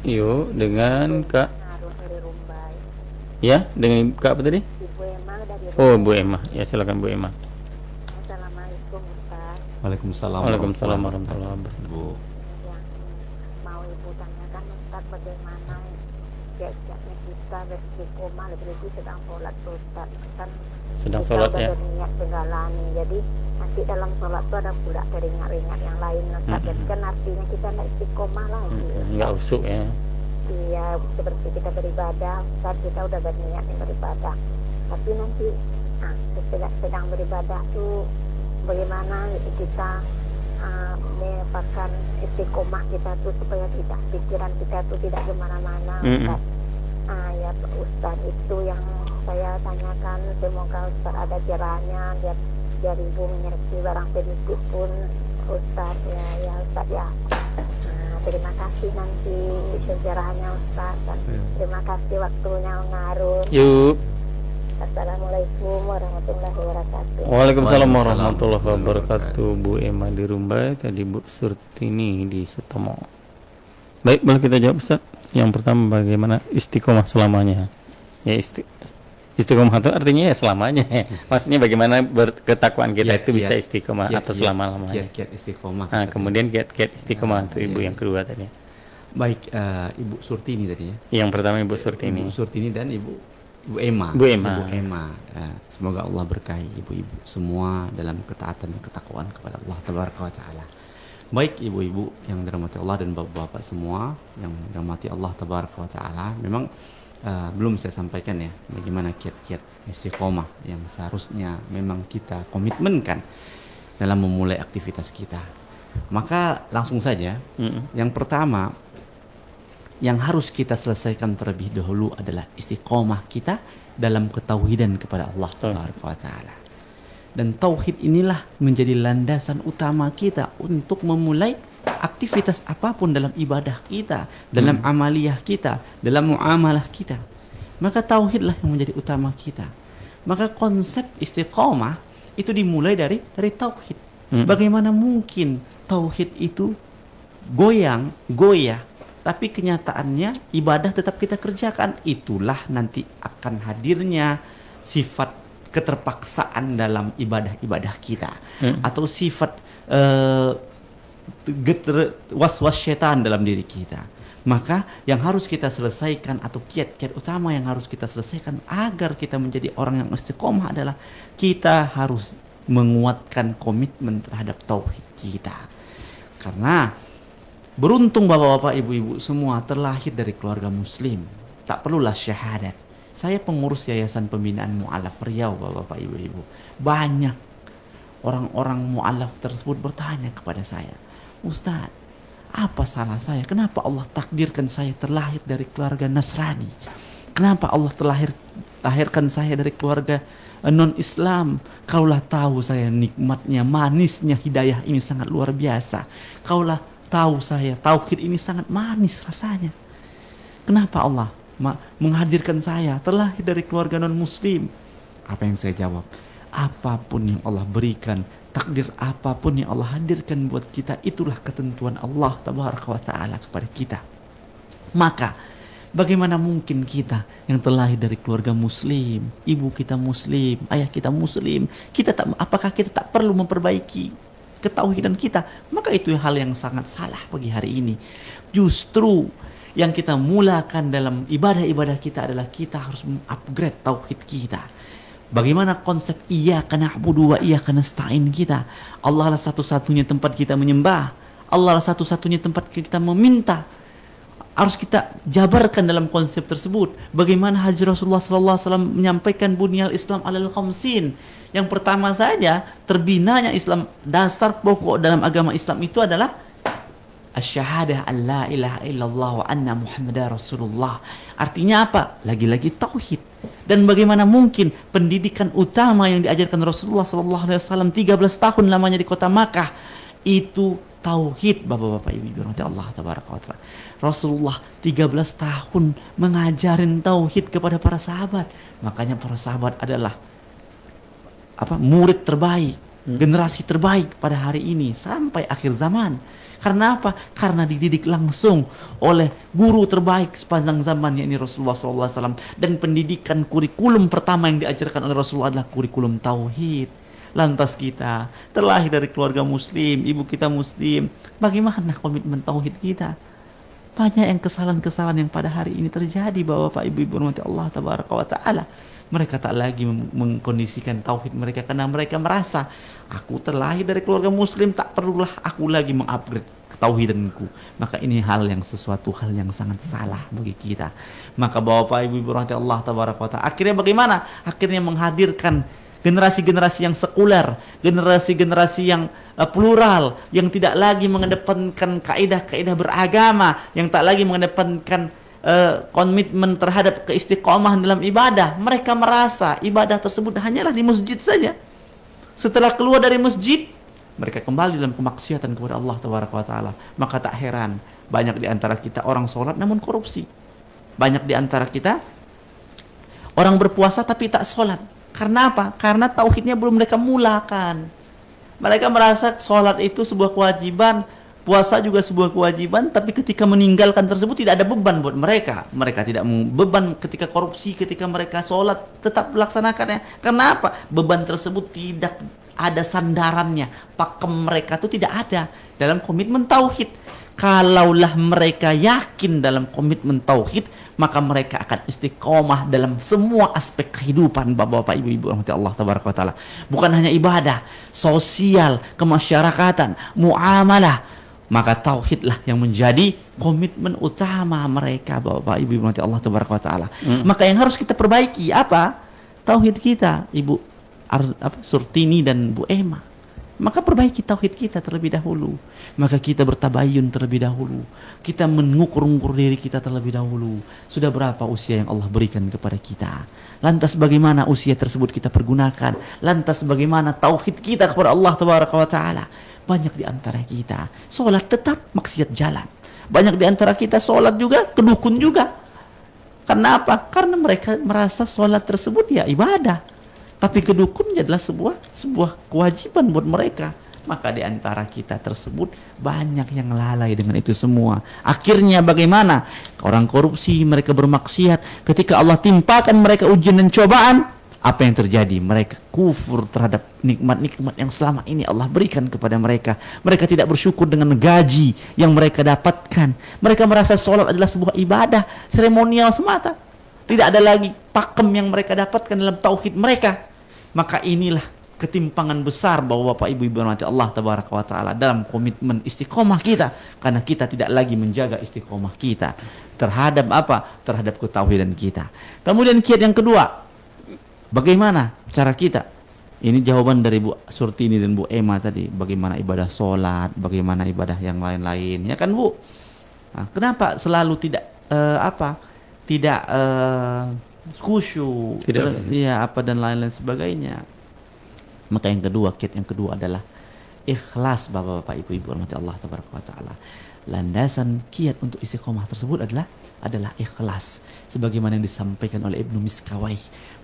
Yuk dengan Kak. Ya, dengan Kak apa tadi? Oh, Bu Emma. Ya, silakan Bu Emma. Assalamualaikum. Waalaikumsalam. Waalaikumsalam warahmatullahi wabarakatuh. Bu. yang mau ibu tanyakan Ustaz bagaimana siap-siapnya kita beristiqomah lebih-lebih sedang sholat Ustaz kan Sedang kita sholat ya. segala nih jadi nanti dalam sholat tuh ada pula keringat-keringat yang lain Ustaz Mm-mm. jadi kan artinya kita tidak istiqomah lagi Mm-mm, Nggak usuk ya. iya seperti kita beribadah Ustaz kita udah berniat beribadah tapi nanti ah, sedang, sedang beribadah tuh bagaimana kita uh, istiqomah kita tuh supaya tidak pikiran kita tuh tidak ke mana-mana Mm-mm. Ustaz. Ah, ya Pak Ustaz itu yang saya tanyakan semoga Ustaz ada kiranya biar biar ibu mengerti barang sedikit pun Ustaz ya ya Ustaz ya. Ah, terima kasih nanti sejarahnya Ustaz dan terima kasih waktunya ngarun Yuk. Assalamualaikum warahmatullahi wabarakatuh. Waalaikumsalam warahmatullahi wabarakatuh. Bu Emma di Rumbai Tadi Bu Surtini di Sutomo Baik boleh kita jawab Ustaz Yang pertama bagaimana istiqomah selamanya Ya isti Istiqomah itu artinya ya selamanya ya. Maksudnya bagaimana berketakwaan kita itu bisa istiqomah Kiat- atau kiat- selama-lamanya kiat-kiat istiqomah Nah kemudian kiat-kiat istiqomah itu Ibu iya. yang kedua tadi baik eh, Ibu Surtini tadi ya Yang pertama Ibu Surtini Ibu Surtini dan Ibu Ibu Emma. Bu Emma. Ibu Emma. Eh, semoga Allah berkahi ibu-ibu semua dalam ketaatan dan ketakwaan kepada Allah Tabaraka wa taala. Baik ibu-ibu yang dirahmati Allah dan bapak-bapak semua yang dirahmati Allah Tabaraka wa taala. Memang eh, belum saya sampaikan ya bagaimana kiat-kiat istiqomah yang seharusnya memang kita komitmenkan dalam memulai aktivitas kita. Maka langsung saja Mm-mm. yang pertama yang harus kita selesaikan terlebih dahulu adalah istiqomah kita dalam ketauhidan kepada Allah Tabaraka wa taala. Dan tauhid inilah menjadi landasan utama kita untuk memulai aktivitas apa pun dalam ibadah kita, dalam amaliyah kita, dalam muamalah kita. Maka tauhidlah yang menjadi utama kita. Maka konsep istiqomah itu dimulai dari dari tauhid. Hmm. Bagaimana mungkin tauhid itu goyang, goyah, tapi kenyataannya ibadah tetap kita kerjakan. Itulah nanti akan hadirnya sifat keterpaksaan dalam ibadah-ibadah kita Hmm. atau sifat eh, geter- was-was setan dalam diri kita. Maka yang harus kita selesaikan atau kiat-kiat utama yang harus kita selesaikan agar kita menjadi orang yang istiqomah adalah kita harus menguatkan komitmen terhadap tauhid kita. Karena beruntung bapak-bapak, ibu-ibu semua terlahir dari keluarga muslim. Tak perlulah syahadat. Saya pengurus Yayasan Pembinaan Mu'alaf Riau, bapak-bapak, ibu-ibu. Banyak orang-orang mu'alaf tersebut bertanya kepada saya, Ustaz, apa salah saya? Kenapa Allah takdirkan saya terlahir dari keluarga Nasrani? Kenapa Allah terlahir lahirkan saya dari keluarga non Islam? Kaulah tahu saya nikmatnya, manisnya hidayah ini sangat luar biasa. Kaulah tahu saya tauhid ini sangat manis rasanya. Kenapa Allah menghadirkan saya terlahir dari keluarga non Muslim? Apa yang saya jawab? Apa pun yang Allah berikan, takdir apa pun yang Allah hadirkan buat kita, itulah ketentuan Allah Tabaraka wa Ta'ala kepada kita. Maka, bagaimana mungkin kita yang terlahir dari keluarga muslim, ibu kita muslim, ayah kita muslim, kita tak apakah kita tak perlu memperbaiki ketauhidan kita? Maka itu hal yang sangat salah bagi hari ini. Justru yang kita mulakan dalam ibadah-ibadah kita adalah kita harus mengupgrade tauhid kita. Bagaimana konsep iya karena wa iya karena stain kita. Allah lah satu-satunya tempat kita menyembah. Allah lah satu-satunya tempat kita meminta. Harus kita jabarkan dalam konsep tersebut. Bagaimana Haji Rasulullah SAW menyampaikan bunyal Islam alal khamsin. Yang pertama saja terbinanya Islam dasar pokok dalam agama Islam itu adalah Asyhadah an la ilaha illallah wa anna muhammadar rasulullah. Artinya apa? Lagi-lagi tauhid. Dan bagaimana mungkin pendidikan utama yang diajarkan Rasulullah sallallahu alaihi wasallam 13 tahun lamanya di kota Makkah itu tauhid Bapak-bapak Ibu rahmati Allah tabaraka wa taala. Rasulullah 13 tahun mengajarin tauhid kepada para sahabat. Makanya para sahabat adalah apa? murid terbaik, generasi terbaik pada hari ini sampai akhir zaman. Karena apa? Karena dididik langsung oleh guru terbaik sepanjang zaman yakni Rasulullah SAW dan pendidikan kurikulum pertama yang diajarkan oleh Rasulullah adalah kurikulum tauhid. Lantas kita terlahir dari keluarga muslim, ibu kita muslim. Bagaimana komitmen tauhid kita? Banyak yang kesalahan-kesalahan yang pada hari ini terjadi Bapak Ibu Ibu rahmati Allah tabaraka taala. Mereka tak lagi mengkondisikan tauhid mereka karena mereka merasa aku terlahir dari keluarga muslim tak perlulah aku lagi mengupgrade ketauhidanku. Maka ini hal yang sesuatu hal yang sangat salah bagi kita. Maka Bapak Ibu Ibu rahmati Allah tabaraka wa taala. Akhirnya bagaimana? Akhirnya menghadirkan generasi-generasi yang sekuler, generasi-generasi yang uh, plural, yang tidak lagi mengedepankan kaidah-kaidah beragama, yang tak lagi mengedepankan uh, komitmen terhadap keistiqomahan dalam ibadah. Mereka merasa ibadah tersebut hanyalah di masjid saja. Setelah keluar dari masjid, mereka kembali dalam kemaksiatan kepada Allah Taala. Maka tak heran banyak di antara kita orang sholat namun korupsi. Banyak di antara kita orang berpuasa tapi tak sholat. Karena apa? Karena tauhidnya belum mereka mulakan. Mereka merasa sholat itu sebuah kewajiban, puasa juga sebuah kewajiban, tapi ketika meninggalkan tersebut tidak ada beban buat mereka. Mereka tidak beban ketika korupsi, ketika mereka sholat tetap melaksanakannya. Karena apa? Beban tersebut tidak ada sandarannya. Pakem mereka itu tidak ada dalam komitmen tauhid. Kalaulah mereka yakin dalam komitmen tauhid, maka mereka akan istiqomah dalam semua aspek kehidupan Bapak-bapak, Ibu-ibu Allah taala. Bukan hanya ibadah, sosial, kemasyarakatan, muamalah, maka tauhidlah yang menjadi komitmen utama mereka Bapak Ibu rahmati Allah taala. Hmm. Maka yang harus kita perbaiki apa? Tauhid kita, Ibu Ar, apa, Surtini dan Bu Emma maka perbaiki tauhid kita terlebih dahulu. Maka kita bertabayun terlebih dahulu. Kita mengukur-ukur diri kita terlebih dahulu. Sudah berapa usia yang Allah berikan kepada kita? Lantas bagaimana usia tersebut kita pergunakan? Lantas bagaimana tauhid kita kepada Allah Taala? Banyak di antara kita sholat tetap maksiat jalan. Banyak di antara kita sholat juga kedukun juga. Kenapa? Karena mereka merasa sholat tersebut ya ibadah tapi kedukunnya adalah sebuah sebuah kewajiban buat mereka. Maka di antara kita tersebut banyak yang lalai dengan itu semua. Akhirnya bagaimana? Orang korupsi, mereka bermaksiat. Ketika Allah timpakan mereka ujian dan cobaan, apa yang terjadi? Mereka kufur terhadap nikmat-nikmat yang selama ini Allah berikan kepada mereka. Mereka tidak bersyukur dengan gaji yang mereka dapatkan. Mereka merasa sholat adalah sebuah ibadah, seremonial semata. Tidak ada lagi pakem yang mereka dapatkan dalam tauhid mereka maka inilah ketimpangan besar bahwa Bapak Ibu Ibu rahmati Allah tabaraka wa taala dalam komitmen istiqomah kita karena kita tidak lagi menjaga istiqomah kita terhadap apa? terhadap ketauhidan kita. Kemudian kiat yang kedua, bagaimana cara kita? Ini jawaban dari Bu Surtini dan Bu Emma tadi, bagaimana ibadah sholat, bagaimana ibadah yang lain-lain, ya kan Bu? Nah, kenapa selalu tidak uh, apa? Tidak uh, khusyuk, tidak terus, ya apa dan lain-lain sebagainya. Maka yang kedua, kit yang kedua adalah ikhlas Bapak-bapak, Ibu-ibu rahmati Allah taala. Landasan kiat untuk istiqomah tersebut adalah adalah ikhlas. Sebagaimana yang disampaikan oleh Ibnu Miskawai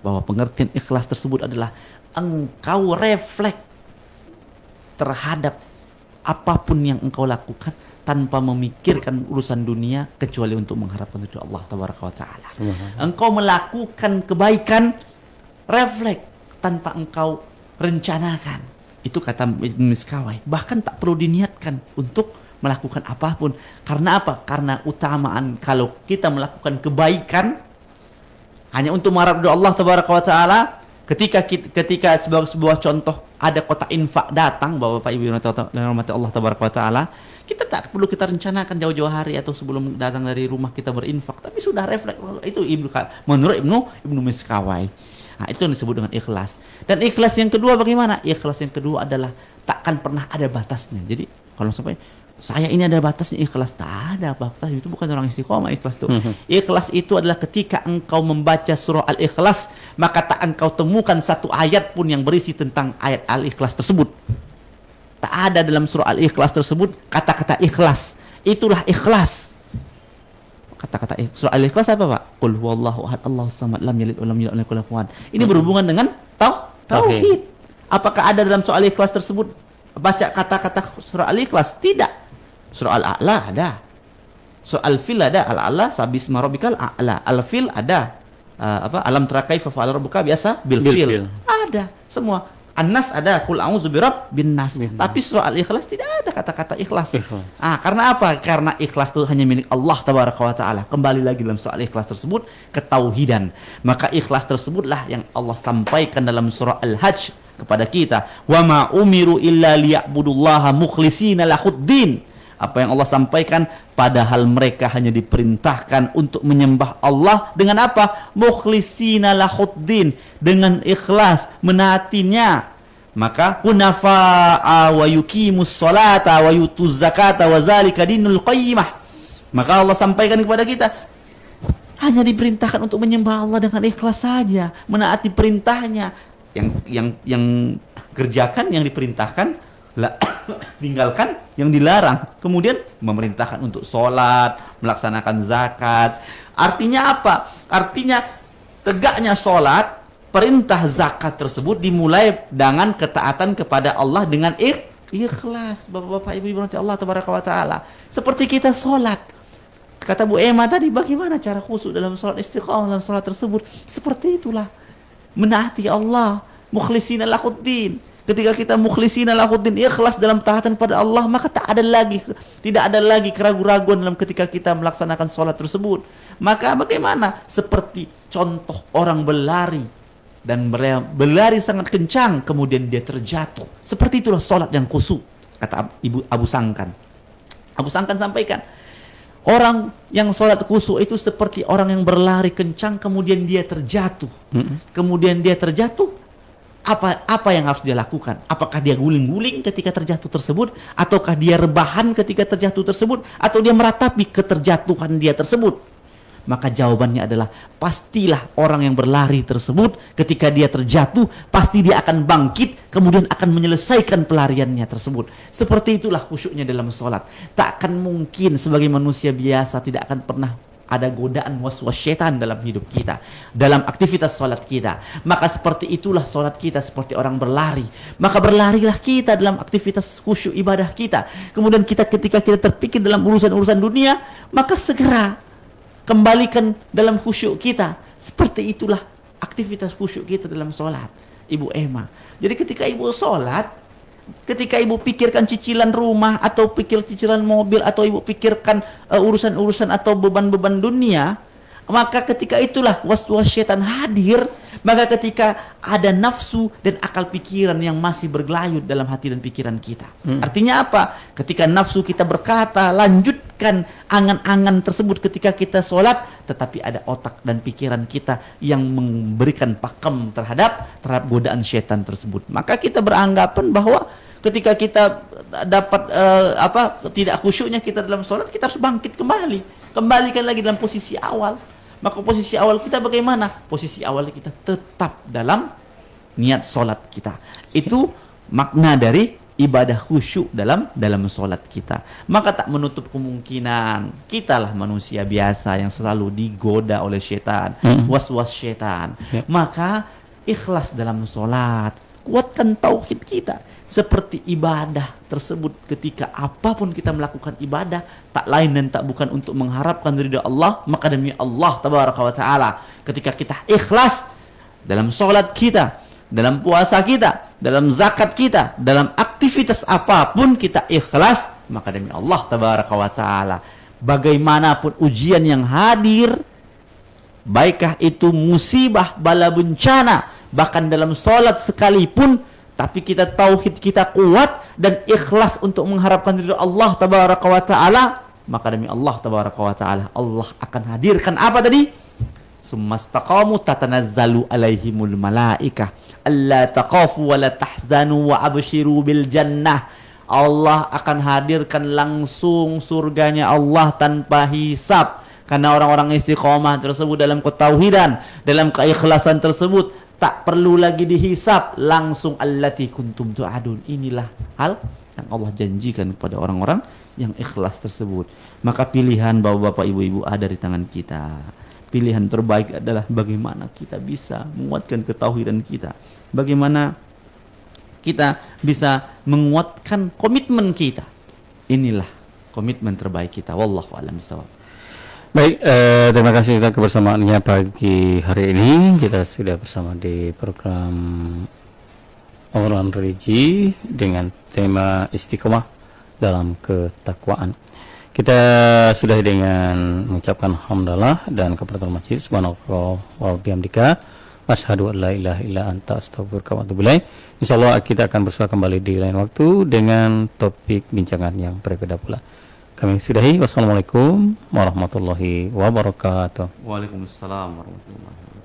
bahwa pengertian ikhlas tersebut adalah engkau refleks terhadap apa pun yang engkau lakukan tanpa memikirkan urusan dunia kecuali untuk mengharapkan ridho Allah taala. Engkau melakukan kebaikan refleks tanpa engkau rencanakan. Itu kata Miskawai. Bahkan tak perlu diniatkan untuk melakukan apa pun. Karena apa? Karena utamaan kalau kita melakukan kebaikan hanya untuk mengharap ridho Allah taala ketika ketika sebuah sebuah contoh ada kota infak datang Bapak Ibu yang Allah taala kita tak perlu kita rencanakan jauh-jauh hari atau sebelum datang dari rumah kita berinfak, tapi sudah refleks itu ibnu menurut ibnu ibnu Miskawai. Nah, itu yang disebut dengan ikhlas. Dan ikhlas yang kedua bagaimana? Ikhlas yang kedua adalah takkan pernah ada batasnya. Jadi kalau sampai saya ini ada batasnya ikhlas tak ada batas itu bukan orang istiqomah ikhlas itu mhm. ikhlas itu adalah ketika engkau membaca surah al ikhlas maka tak engkau temukan satu ayat pun yang berisi tentang ayat al ikhlas tersebut Tak ada dalam surah Al-Ikhlas tersebut kata-kata ikhlas. Itulah ikhlas. Kata-kata surah Al-Ikhlas apa, Pak? Qul huwallahu ahad, Allahu samad, lam yalid wa lam yulad wa Ini berhubungan dengan tau tauhid. Apakah ada dalam surah Al-Ikhlas tersebut baca kata-kata surah Al-Ikhlas? Tidak. Surah Al-A'la ada. Surah Al-Fil ada, Al-A'la sabis marobikal a'la. Al-Fil ada. Uh, apa? Alam terakai fa'ala rabbuka biasa bil, bil fil. Ada semua An-Nas ada kul a'udzu bin nas. Bin Tapi surah Al-Ikhlas tidak ada kata-kata ikhlas. ikhlas. Ah, karena apa? Karena ikhlas itu hanya milik Allah tabaraka wa taala. Kembali lagi dalam surah Al-Ikhlas tersebut ketauhidan. Maka ikhlas tersebutlah yang Allah sampaikan dalam surah Al-Hajj kepada kita. Wa ma umiru illa liya'budullaha mukhlishina lahuddin. Apa yang Allah sampaikan? Padahal mereka hanya diperintahkan untuk menyembah Allah. Dengan apa? Mukhlisina lahuddin dengan ikhlas menaatinya. Maka hunafa'a wa yuqimus salata wa yutuz zakata wa zalika dinul qayyimah. Maka Allah sampaikan kepada kita hanya diperintahkan untuk menyembah Allah dengan ikhlas saja menaati perintahnya. Yang yang yang kerjakan yang diperintahkan tinggalkan yang dilarang. Kemudian memerintahkan untuk sholat melaksanakan zakat. Artinya apa? Artinya tegaknya sholat perintah zakat tersebut dimulai dengan ketaatan kepada Allah dengan ikh, ikhlas. Bapak-bapak ibu-ibu Allah taala. Seperti kita sholat. Kata Bu Emma tadi bagaimana cara khusyuk dalam sholat istiqomah dalam sholat tersebut? Seperti itulah. Menaati Allah. Mukhlisina lakuddin ketika kita mukhlisina lakuddin ikhlas dalam taatan pada Allah maka tak ada lagi tidak ada lagi keraguan-raguan dalam ketika kita melaksanakan sholat tersebut maka bagaimana seperti contoh orang berlari dan berlari sangat kencang kemudian dia terjatuh seperti itulah sholat yang khusyuk kata ibu Abu Sangkan Abu Sangkan sampaikan Orang yang sholat khusyuk itu seperti orang yang berlari kencang kemudian dia terjatuh. Mm -hmm. Kemudian dia terjatuh, apa apa yang harus dia lakukan? Apakah dia guling-guling ketika terjatuh tersebut ataukah dia rebahan ketika terjatuh tersebut atau dia meratapi keterjatuhan dia tersebut? Maka jawabannya adalah pastilah orang yang berlari tersebut ketika dia terjatuh pasti dia akan bangkit kemudian akan menyelesaikan pelariannya tersebut. Seperti itulah khusyuknya dalam sholat. Tak akan mungkin sebagai manusia biasa tidak akan pernah ada godaan was-was syaitan dalam hidup kita, dalam aktivitas sholat kita. Maka seperti itulah sholat kita seperti orang berlari. Maka berlarilah kita dalam aktivitas khusyuk ibadah kita. Kemudian kita ketika kita terpikir dalam urusan-urusan dunia, maka segera kembalikan dalam khusyuk kita. Seperti itulah aktivitas khusyuk kita dalam sholat. Ibu Emma. Jadi ketika ibu sholat, ketika ibu pikirkan cicilan rumah atau pikir cicilan mobil atau ibu pikirkan uh, urusan-urusan uh, atau beban-beban dunia, maka ketika itulah was-was syaitan hadir, maka ketika ada nafsu dan akal pikiran yang masih bergelayut dalam hati dan pikiran kita. Hmm. Artinya apa? Ketika nafsu kita berkata, lanjutkan angan-angan tersebut ketika kita sholat, tetapi ada otak dan pikiran kita yang memberikan pakem terhadap terhadap godaan syaitan tersebut. Maka kita beranggapan bahwa ketika kita dapat uh, apa tidak khusyuknya kita dalam sholat, kita harus bangkit kembali, kembalikan lagi dalam posisi awal maka posisi awal kita bagaimana? Posisi awal kita tetap dalam niat solat kita. Itu makna dari ibadah khusyuk dalam dalam solat kita. Maka tak menutup kemungkinan kitalah manusia biasa yang selalu digoda oleh setan, hmm. was-was setan. Yeah. Maka ikhlas dalam solat, kuatkan tauhid kita. Seperti ibadah tersebut ketika apa pun kita melakukan ibadah tak lain dan tak bukan untuk mengharapkan ridha Allah maka demi Allah tabaraka wa taala. Ketika kita ikhlas dalam sholat kita dalam puasa kita dalam zakat kita dalam aktivitas apa pun kita ikhlas maka demi Allah tabaraka wa taala. Bagaimanapun ujian yang hadir baikkah itu musibah bala bencana bahkan dalam sholat sekalipun tapi kita tauhid kita kuat dan ikhlas untuk mengharapkan ridho Allah tabaraka wa taala maka demi Allah tabaraka wa taala Allah akan hadirkan apa tadi? Summastaqamu tatanazzalu alaihimul malaikah alla taqafu wa la tahzanu wa abshiru bil jannah. Allah akan hadirkan langsung surganya Allah tanpa hisab. Karena orang-orang istiqomah tersebut dalam ketauhidan dalam keikhlasan tersebut tak perlu lagi dihisap. Langsung allati kuntum tu'adun. Inilah hal yang Allah janjikan kepada orang-orang yang ikhlas tersebut. Maka pilihan bapak-bapak ibu-ibu ada di tangan kita. Pilihan terbaik adalah bagaimana kita bisa menguatkan ketauhidan kita. Bagaimana kita bisa menguatkan komitmen kita. Inilah komitmen terbaik kita. Wallahu alam bisawab Baik, eh, terima kasih kita kebersamaannya pagi hari ini. Kita sudah bersama di program Obrolan Religi dengan tema istiqomah dalam ketakwaan. Kita sudah dengan mengucapkan hamdalah dan kepada masjid subhanallah wa bihamdika asyhadu an la ilaha illa anta astaghfiruka wa atubu Insyaallah kita akan bersua kembali di lain waktu dengan topik bincangan yang berbeda pula. Kami sudahi wassalamualaikum warahmatullahi wabarakatuh Waalaikumsalam warahmatullahi wabarakatuh.